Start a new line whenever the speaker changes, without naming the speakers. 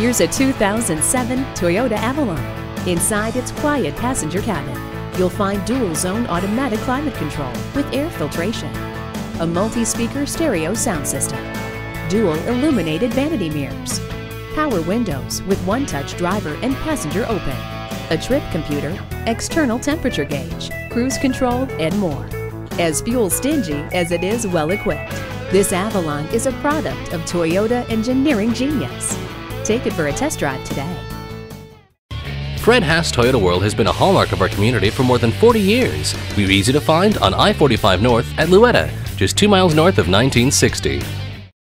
Here's a 2007 Toyota Avalon. Inside its quiet passenger cabin, you'll find dual zone automatic climate control with air filtration, a multi-speaker stereo sound system, dual illuminated vanity mirrors, power windows with one-touch driver and passenger open, a trip computer, external temperature gauge, cruise control, and more. As fuel stingy as it is well equipped, this Avalon is a product of Toyota engineering genius. Take it for a test drive today.
Fred Haas Toyota World has been a hallmark of our community for more than 40 years. We're easy to find on I 45 North at Louetta, just two miles north of 1960.